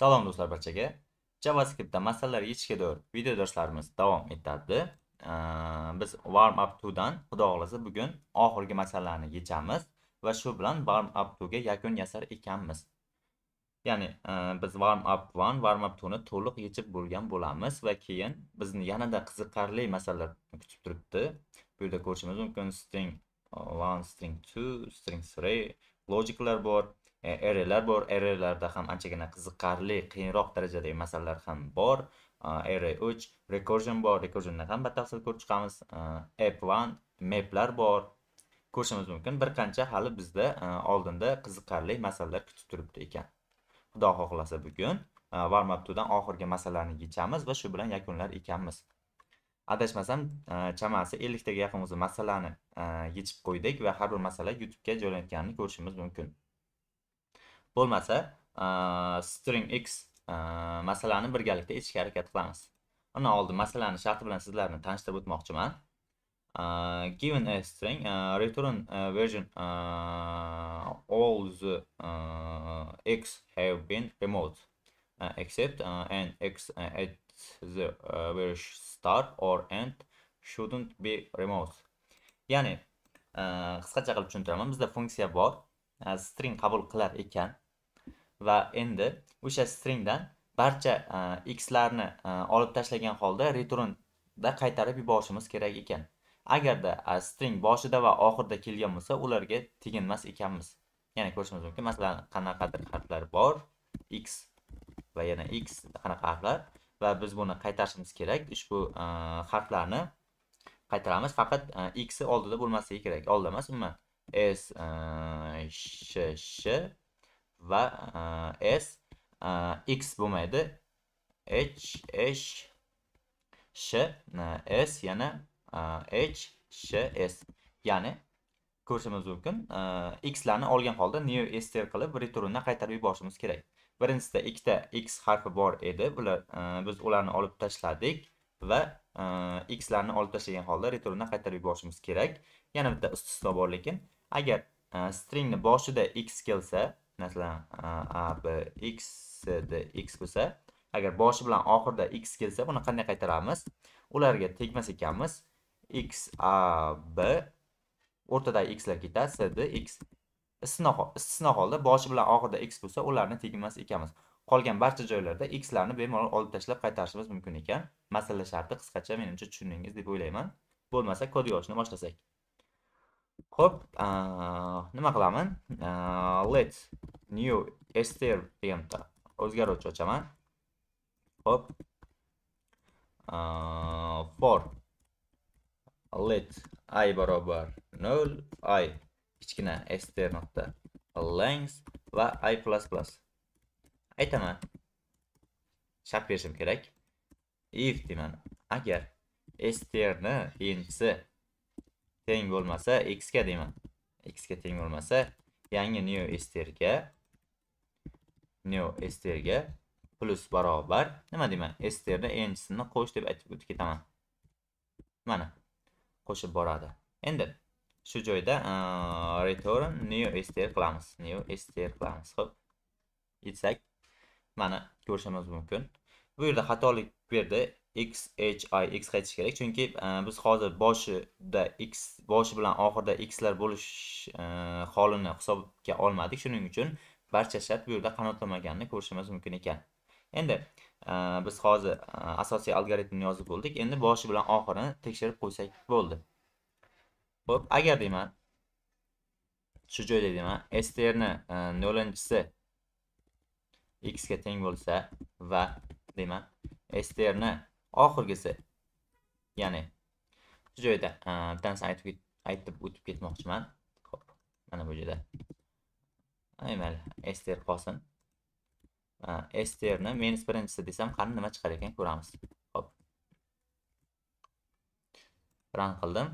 Salom do'stlar barchaga. JavaScriptda masalalar yechishga doir video darslarimiz davom etadi. Biz warm up 2 dan xudo xolasa bugun oxirgi masalalarni yechamiz va shu bilan warm up 2 ga yakun yasar ekanmiz. Ya'ni biz warm up 1, warm up 2 ni to'liq yechib bo'lgan bo'lamiz va keyin bizni yanada qiziqarli masalalar kutib turibdi. Bu yerda ko'rishimiz mumkin string 1, string 2, string 3, logiclar bor. E, bor. Arraylarda ham anchagina qiziqarli qiyinroq darajadagi masalalar ham bor. E, Array 3 recursion bor. Recursionni ham batafsil ko'rib chiqamiz. E, App1 maplar bor. Ko'rishimiz mumkin. Bir qancha hali bizda e, oldinda qiziqarli masalalar kutib turibdi ekan. Xudo xohlasa bugun warm up dan oxirgi masalalarni yechamiz va shu bilan yakunlar ekanmiz. Adashmasam chamasi 50 taga yaqin o'zi masalani yechib qo'ydik va har bir masala YouTube'ga joylanganini ko'rishimiz mumkin. Bo'lmasa e, string x e, masalani birgalikda yechishga harakat qilamiz. Undan oldin masalani sharti bilan sizlarni tanishtirib o'tmoqchiman. E, given a string return version all the x have been removed. Except and x at the very start or end shouldn't be removed. Ya'ni qisqacha qilib tushuntiraman bizda funksiya bor. String qabul qilar ekan. Va endi o'sha stringdan barcha e, x larni e, olib tashlagan holda returnda qaytarib yuborishimiz kerak ekan. Agarda e, string boshida va oxirida kelgan bo'lsa ularga teginmas ekanmiz. Ya'ni ko'rishimiz mumkin. Masalan qanaqadir harflar bor. X va yana x qanaqa harflar? Va biz buni qaytarishimiz kerak. Ushbu harflarni qaytaramiz. Faqat x oldida bo'lmasligi kerak. Oldida emas umuman. S sh sh va s x bo'lmaydi. H h sh s yana h sh s. Ya'ni ko'rishimiz mumkin x larni olgan holda new ester qilib returnni qaytarib yuborishimiz kerak. Birinchisida ikkita x harfi bor edi. Bular biz ularni olib tashladik va x larni olib tashlagan holda returnni qaytarib yuborishimiz kerak. Yana bitta istisno bor lekin agar stringni boshida x kelsa masalan a b x d x bo'lsa agar boshi bilan oxirida x kelsa buni qanday qaytaramiz? Ularga tegmas ekanmiz. X a b o'rtadagi xlar ketadi c d x. Istisno holda boshi bilan oxirida x bo'lsa ularni tegmas ekanmiz. Qolgan barcha joylarda xlarni bemalol olib tashlab qaytarishimiz mumkin ekan. Masala sharti qisqacha menimcha tushundingiz deb o'ylayman. Bo'lmasa kod yozishni boshlasak. Xo'p, nima qilaman? Let new str degancha o'zgaruvchi ochaman. Xo'p. For let i barobar 0 i kichkina str nuqta length va i. Aytaman. Chap berishim kerak. If deyman. Agar strni inisi teng bo'lmasa x ga deyman. X ga teng bo'lmasa yangi new strga new strga plus barobar nima deyman strni enchisini qo'sh deb aytib o'tib ketaman. Mana qo'shib boradi. Endi shu joyda return new str qilamiz. New str qilamiz ho'p yetsak mana ko'rishimiz mumkin. Bu yerda xatolik berdi. X h i x qaytish kerak. Chunki e, biz hozir boshida x boshi bilan oxirida x lar bo'lish e, holini hisobga olmadik. Shuning uchun barcha shart bu yerda qanotlamaganini ko'rishimiz mumkin ekan. Endi e, biz hozir asosiy algoritmni yozib bo'ldik. Endi boshi bilan oxirini tekshirib qo'ysak bo'ldi. Ho'p agar deyman shu joyda deyman strni nolinchisi x ga teng bo'lsa va deyman strni oxirgisi. Ya'ni shu joyda bittasini aytib aytib o'tib ketmoqchiman. Ho'p mana bu joyda. Mayli ester qolsin. Esterni minus birinchisi desam qani nima chiqar ekan ko'ramiz. Ho'p ran qildim.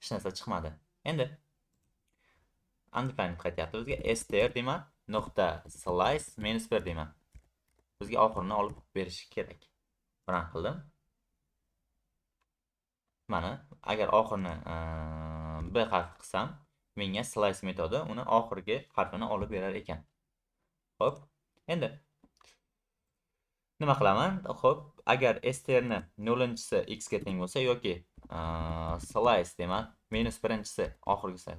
Hech narsa chiqmadi. Endi undefined qaytyapti bizga? Str deyman nuqta slice minus bir deyman. Bizga oxirini olib berishi kerak. Run qildim. Mana agar oxirini b harf qilsam menga slice metodi uni oxirgi harfini olib berar ekan. Ho'p endi nima qilaman? Ho'p agar strni nollinchisi x ga teng bo'lsa yoki slice deyman minus birinchisi oxirgisi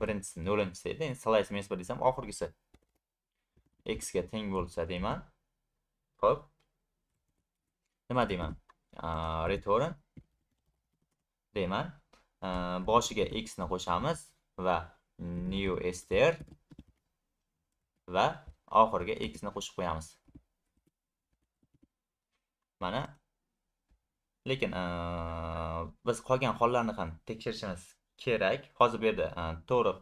birinchisi nollinchisi edi endi slice minus bir desam oxirgisi x ga teng bo'lsa deyman ho'p nima deyman? Return deyman. Boshiga x ni qo'shamiz va new str va oxiriga x ni qo'shib qo'yamiz. Mana. Lekin biz qolgan hollarni ham tekshirishimiz kerak. Hozir bu yerda to'liq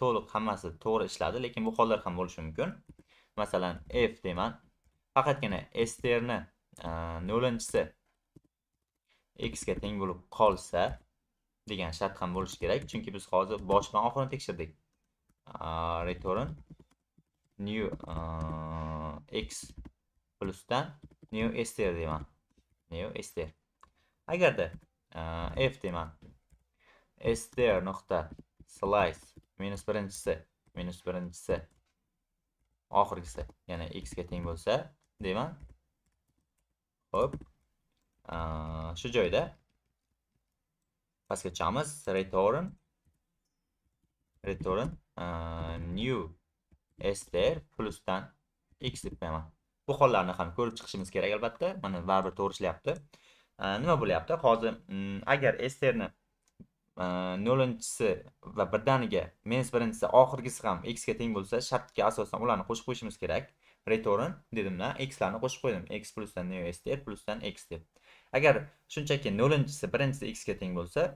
to'liq hammasi to'g'ri ishladi lekin bu hollar ham bo'lishi mumkin. Masalan f deyman. Faqatgina strni nollinchisi x ga teng bo'lib qolsa degan shart ham bo'lishi kerak chunki biz hozir boshidan oxirini tekshirdik. Return new x plusdan new str deyman. New str agarda f deyman. Str nuqta slice minus birinchisi minus birinchisi oxirgisi yana x ga teng bo'lsa deyman. Ho'p shu joyda pastga chiqamiz. Return. Return new str plusdan x deb qo'yaman. Bu hollarni ham ko'rib chiqishimiz kerak albatta. Mana baribir to'g'ri ishlayapti. Nima bo'lyapti? Hozir mm, agar strni nollinchisi va birdaniga minus birinchisi oxirgisi ham x ga teng bo'lsa shartga asosan ularni qo'shib qo'yishimiz kerak. Return dedimda x larni qo'shib qo'ydim. X plusdan new str plusdan x deb. Agar shunchaki nollinchisi birinchisi x ga teng bo'lsa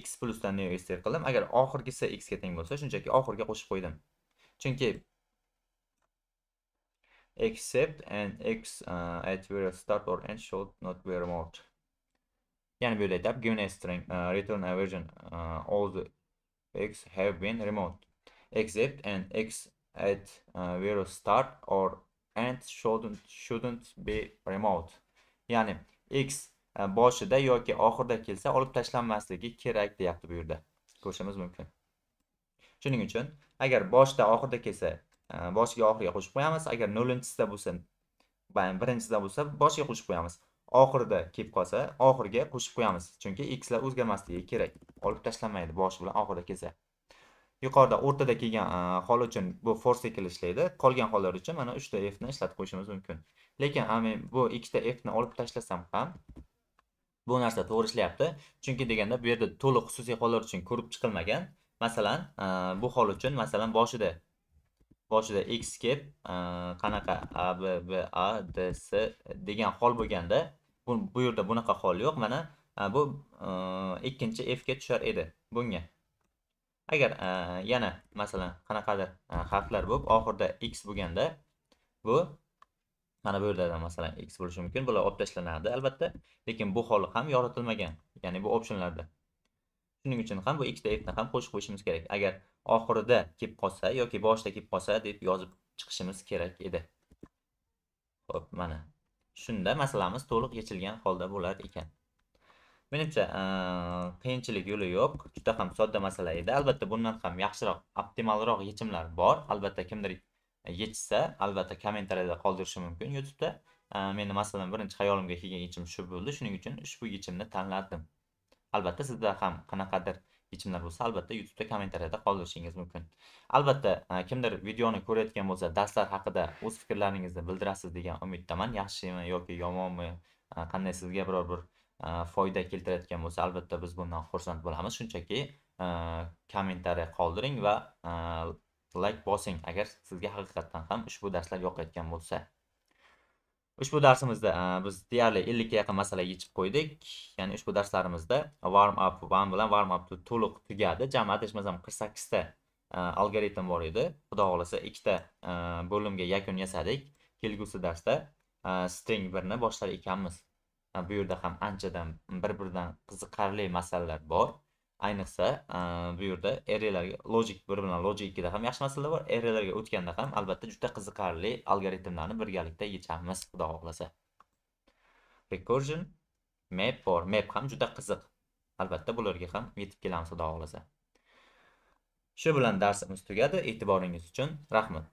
x plusdan new str qildim. Agar oxirgisi x ga teng bo'lsa shunchaki oxirga qo'shib qo'ydim. Chunki except and x uh, at where start or end should not be removed. Yani bu yerda given a string uh, return a version uh, all the x have been removed. Except and x at uh, various start or end shouldn't shouldn't be removed ya'ni x uh, boshida yoki oxirida kelsa olib tashlanmasligi kerak deyapti bu yerda ko'rishimiz mumkin. Shuning uchun agar boshida oxirida kelsa uh, boshiga oxiriga qo'shib qo'yamiz. Agar nollinchisida bo'lsa birinchisida bo'lsa boshiga qo'shib qo'yamiz. Oxirida kelib qolsa oxiriga qo'shib qo'yamiz. Chunki xlar o'zgarmasligi kerak. Olib tashlanmaydi bosh bilan oxirida kelsa. Yuqorida o'rtada kelgan hol uchun bu for cycle ishlaydi qolgan hollar uchun mana uchta f ni ishlatib qo'yishimiz mumkin. Lekin men bu ikkita f ni olib tashlasam ham bu narsa to'g'ri ishlayapti. Chunki deganda bu yerda to'liq xususiy hollar uchun ko'rib chiqilmagan. Masalan bu hol uchun masalan boshida boshida x kelib qanaqa a b b a d s degan hol bo'lganda bu, bu yerda bunaqa hol yo'q. Mana bu ikkinchi f ga tushar edi bunga. Agar e, yana masalan qanaqadir e, harflar bo'lib oxirida x bo'lganda bu mana bu yerda masalan x bo'lishi mumkin bular olib tashlanadi albatta lekin bu hol ham yoritilmagan ya'ni bu optionlarda shuning uchun ham bu ikkita fni ham qo'shib qo'yishimiz kerak. Agar oxirida kelib qolsa yoki boshida kelib qolsa deb yozib chiqishimiz kerak edi. Ho'p mana shunda masalamiz to'liq yechilgan holda bo'lar ekan. Menimcha qiyinchilik yo'li yo'q. Juda ham sodda masala edi. Albatta bundan ham yaxshiroq optimalroq yechimlar bor. Albatta kimdir e, yechsa albatta kommentariyada qoldirishi mumkin youtubeda. Meni masalan birinchi xayolimga kelgan yechim shu bo'ldi. Shuning uchun ushbu yechimni tanladim albatta sizda ham qanaqadir yechimlar bo'lsa albatta youtubeda kommentariyada qoldirishingiz mumkin. Albatta kimdir videoni ko'rayotgan bo'lsa darslar haqida o'z fikrlaringizni bildirasiz degan umiddaman. Yaxshimi yoki yomonmi? Qanday sizga biror bir foyda keltirayotgan bo'lsa albatta biz bundan xursand bo'lamiz. Shunchaki kommentariy qoldiring va layk bosing agar sizga haqiqatdan ham ushbu darslar yoqayotgan bo'lsa. Ushbu darsimizda biz deyarli 50 ga yaqin masala yechib qo'ydik. Ya'ni ushbu darslarimizda warm up 1 bilan warm up two to'liq tugadi. Jami adashmasam 48 ta algoritm bor edi. Xudo xohlasa ikkita bo'limga yakun yasadik. Kelgusi darsda string 1 ni boshlar ekanmiz. Bu yerda ham anchadan bir biridan qiziqarli masalalar bor. Ayniqsa bu yerda arraylarga logic bir bilan logic ikkida ham yaxshi masalalar bor. Arraylarga o'tganda ham albatta juda qiziqarli algoritmlarni birgalikda yechamiz xudo xohlasa. Recursion map bor. Map ham juda qiziq. Albatta bularga ham yetib kelamiz xudo xohlasa. Shu bilan darsimiz tugadi. E'tiboringiz uchun rahmat.